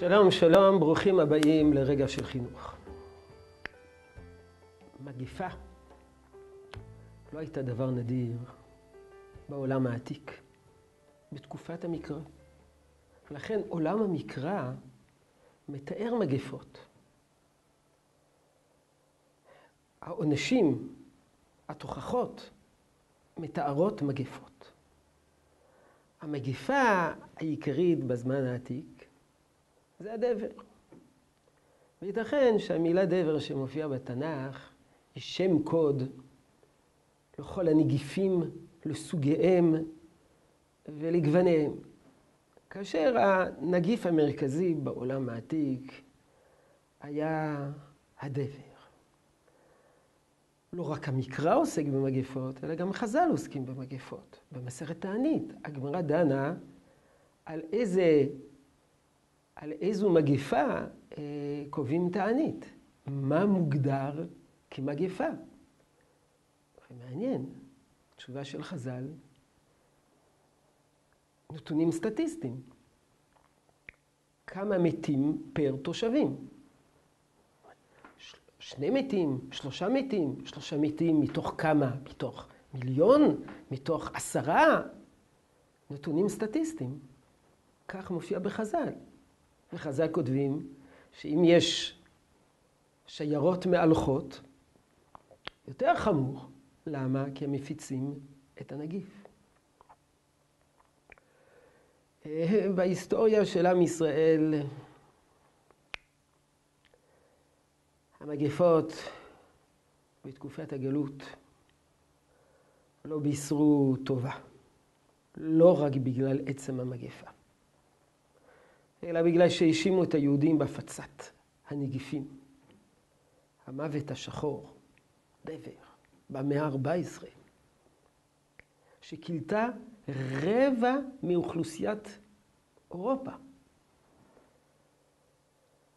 שלום, שלום, ברוכים הבאים לרגע של חינוך. מגיפה לא הייתה דבר נדיר בעולם העתיק, בתקופת המקרא. לכן עולם המקרא מתאר מגפות. העונשים, התוכחות, מתארות מגפות. המגפה העיקרית בזמן העתיק זה הדבר. וייתכן שהמילה דבר שמופיעה בתנ"ך היא שם קוד לכל הנגיפים, לסוגיהם ולגווניהם. כאשר הנגיף המרכזי בעולם העתיק היה הדבר. לא רק המקרא עוסק במגפות, אלא גם חז"ל עוסקים במגפות. במסכת תענית, הגמרא דנה על איזה, על איזו מגפה אה, קובעים תענית. מה מוגדר כמגפה? מעניין, תשובה של חז"ל, נתונים סטטיסטיים. כמה מתים פר תושבים? שני מתים, שלושה מתים, שלושה מתים מתוך כמה? מתוך מיליון? מתוך עשרה? נתונים סטטיסטיים. כך מופיע בחז"ל. וחז"ל כותבים שאם יש שיירות מהלכות, יותר חמור. למה? כי הם מפיצים את הנגיף. בהיסטוריה של עם ישראל, המגפות בתקופת הגלות לא בישרו טובה, לא רק בגלל עצם המגפה, אלא בגלל שהאשימו את היהודים בהפצת הנגיפים. המוות השחור, דבר, במאה ה-14, שכילתה רבע מאוכלוסיית אירופה.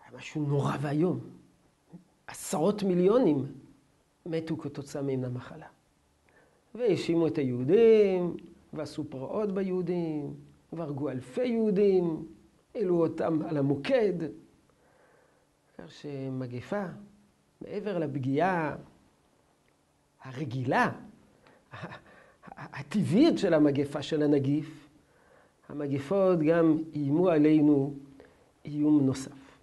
היה משהו נורא ואיום. עשרות מיליונים מתו כתוצאה מן המחלה. והאשימו את היהודים, ועשו פרעות ביהודים, והרגו אלפי יהודים, העלו אותם על המוקד. כך שמגפה, מעבר לפגיעה הרגילה, הטבעית של המגפה, של הנגיף, המגפות גם איימו עלינו איום נוסף.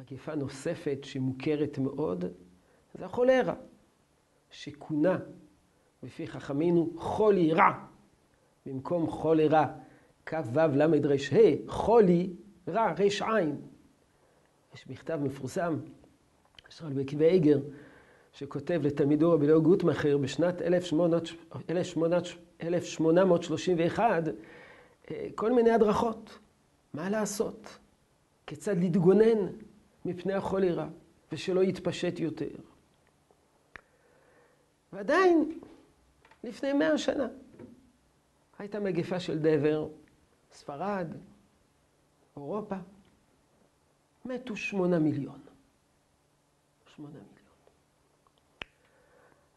מגפה נוספת שמוכרת מאוד, זה החולרה, שכונה בפי חכמינו חולי רע. במקום חולרה, כ"ו ל"ה, חולי רע, ר"ע. יש מכתב מפורסם של רבי עקיבא איגר, שכותב לתלמידו רבי לאו גוטמכר בשנת 1831 כל מיני הדרכות. מה לעשות? כיצד להתגונן מפני החולרה ושלא יתפשט יותר. ועדיין, לפני מאה שנה, הייתה מגפה של דבר, ספרד, אירופה, מתו שמונה מיליון. שמונה מיליון.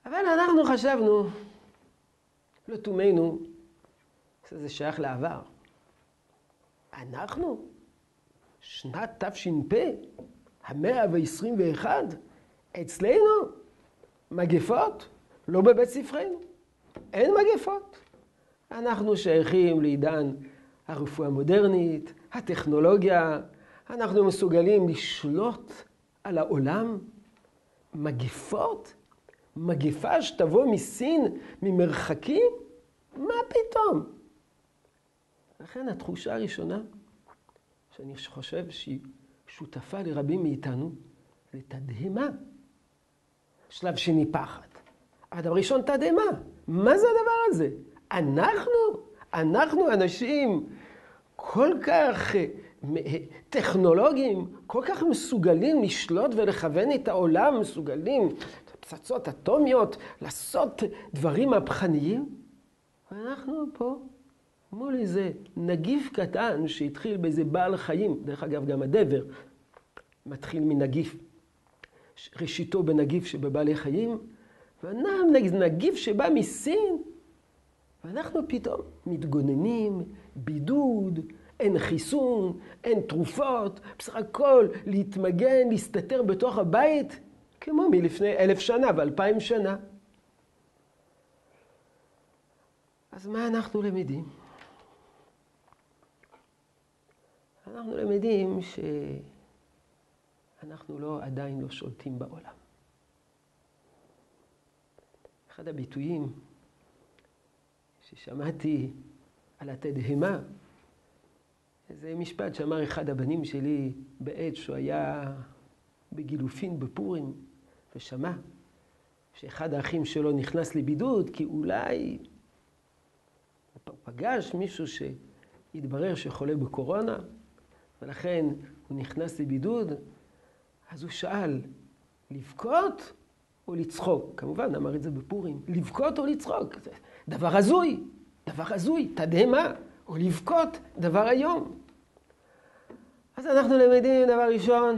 אבל אנחנו חשבנו, לתומנו, שזה שייך לעבר. אנחנו, שנת תש"פ, המאה ועשרים ואחד, אצלנו, מגפות, לא בבית ספרנו. אין מגפות. אנחנו שייכים לעידן הרפואה המודרנית, הטכנולוגיה, אנחנו מסוגלים לשלוט על העולם. מגפות? מגפה שתבוא מסין, ממרחקים? מה פתאום? לכן התחושה הראשונה, שאני חושב שהיא שותפה לרבים מאיתנו, זה תדהמה. שלב שני פחד. הדבר ראשון תדהמה. מה זה הדבר הזה? אנחנו, אנחנו אנשים כל כך אה, אה, טכנולוגיים, כל כך מסוגלים לשלוט ולכוון את העולם, מסוגלים פצצות אטומיות, לעשות דברים מהפכניים. ואנחנו פה מול איזה נגיף קטן שהתחיל באיזה בעל חיים, דרך אגב גם הדבר מתחיל מנגיף, ראשיתו בנגיף שבבעלי חיים, ונגיף שבא מסין, ואנחנו פתאום מתגוננים, בידוד, אין חיסון, אין תרופות, בסך הכל להתמגן, להסתתר בתוך הבית, כמו מלפני אלף שנה ואלפיים שנה. אז מה אנחנו למדים? אנחנו למדים שאנחנו לא, עדיין לא שולטים בעולם. אחד הביטויים ששמעתי על התדהמה, זה משפט שאמר אחד הבנים שלי בעת שהוא היה בגילופין בפורים, ושמע שאחד האחים שלו נכנס לבידוד, כי אולי הוא פגש מישהו שהתברר שחולה בקורונה, ולכן הוא נכנס לבידוד, אז הוא שאל, לבכות או לצחוק? כמובן, אמר את זה בפורים, לבכות או לצחוק? דבר הזוי, דבר הזוי, תדהמה, או לבכות, דבר איום. אז אנחנו למדים, דבר ראשון,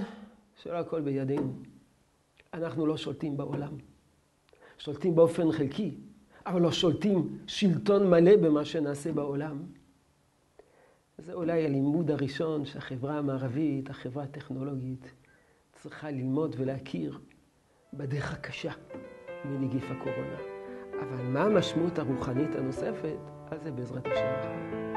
שלא הכל בידינו. אנחנו לא שולטים בעולם. שולטים באופן חלקי, אבל לא שולטים שלטון מלא במה שנעשה בעולם. זה אולי הלימוד הראשון שהחברה המערבית, החברה הטכנולוגית, צריכה ללמוד ולהכיר בדרך הקשה מנגיף הקורונה. אבל מה המשמעות הרוחנית הנוספת? אז זה בעזרת השם.